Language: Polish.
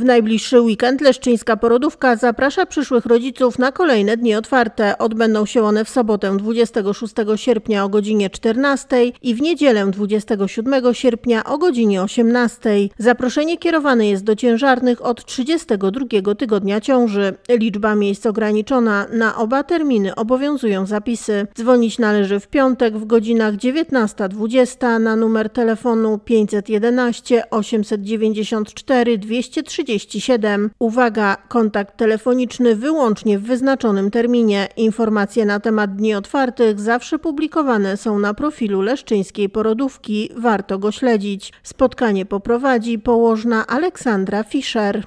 W najbliższy weekend Leszczyńska Porodówka zaprasza przyszłych rodziców na kolejne dni otwarte. Odbędą się one w sobotę 26 sierpnia o godzinie 14 i w niedzielę 27 sierpnia o godzinie 18. Zaproszenie kierowane jest do ciężarnych od 32 tygodnia ciąży. Liczba miejsc ograniczona. Na oba terminy obowiązują zapisy. Dzwonić należy w piątek w godzinach 19.20 na numer telefonu 511 894 237. Uwaga, kontakt telefoniczny wyłącznie w wyznaczonym terminie. Informacje na temat dni otwartych zawsze publikowane są na profilu Leszczyńskiej Porodówki. Warto go śledzić. Spotkanie poprowadzi położna Aleksandra Fischer.